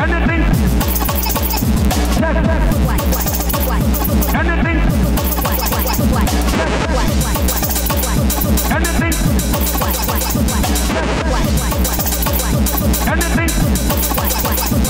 Anything. Check. Anything. Anything. Anything. Anything.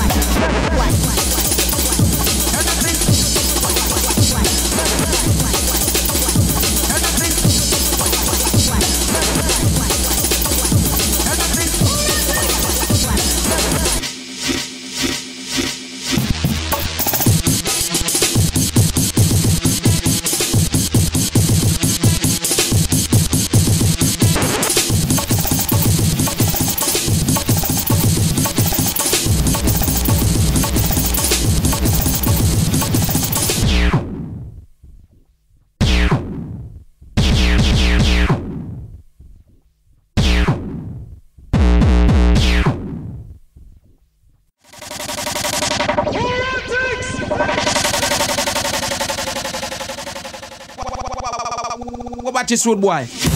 To road boy.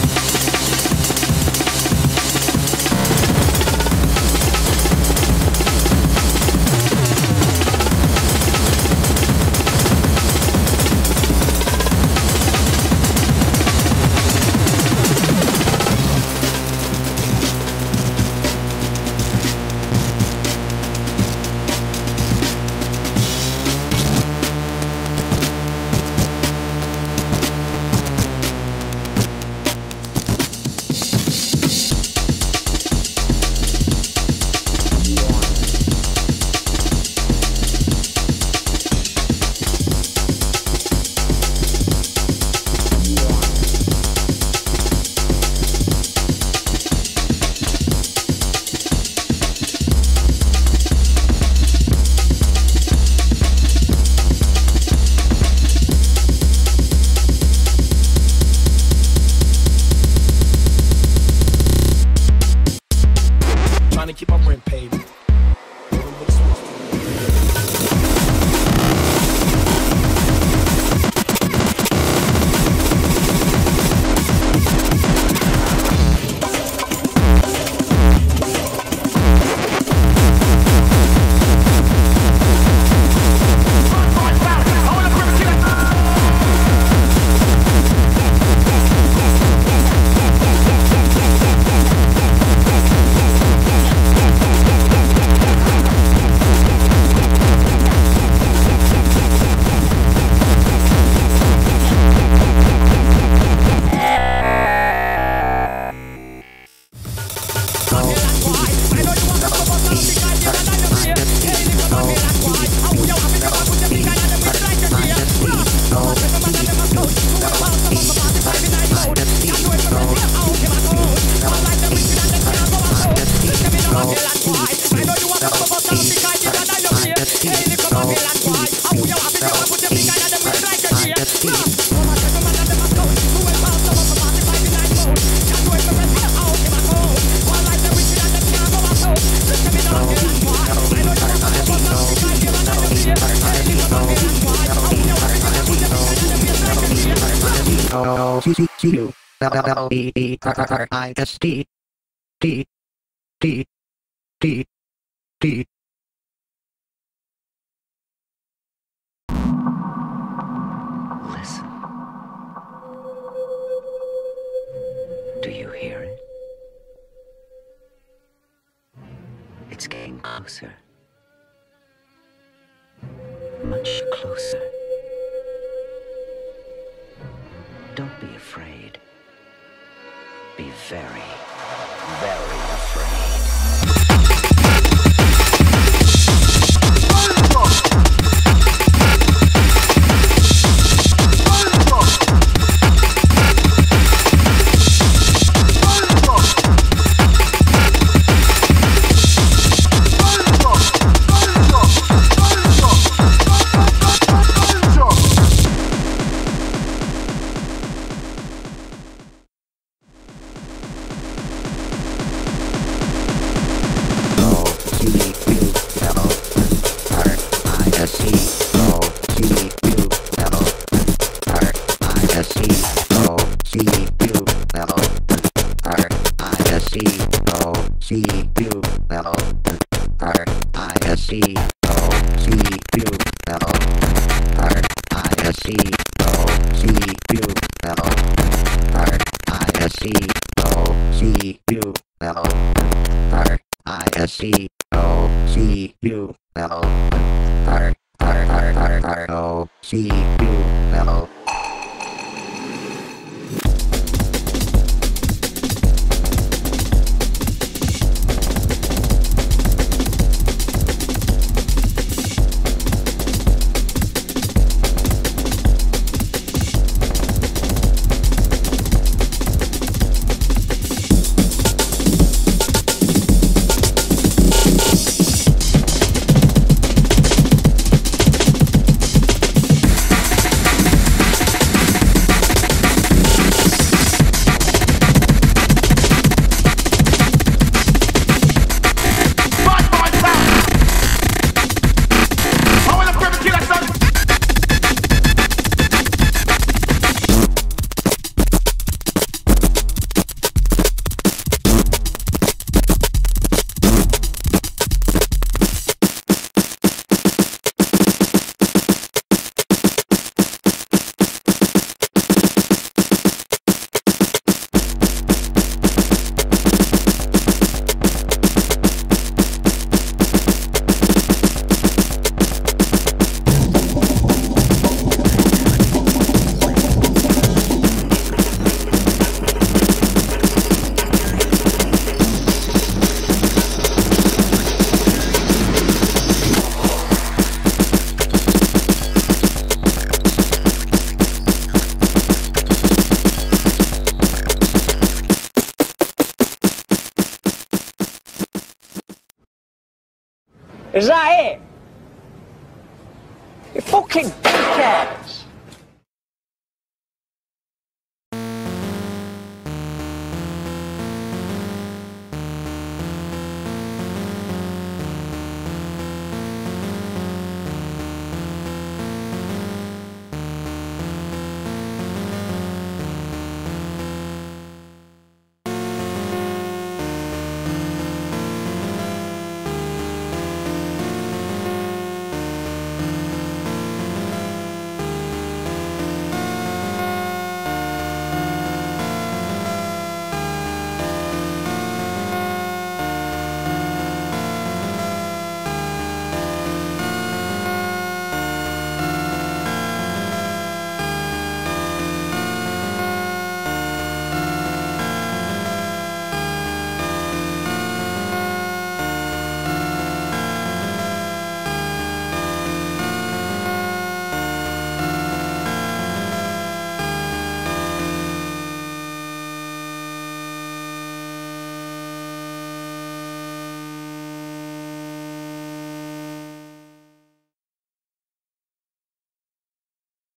U L L L E E R R R I S T T T T T closer. Much L R I S E O C U L R I S E O C U L R I S E O C U L R I S E O C U L R R R R R O C U L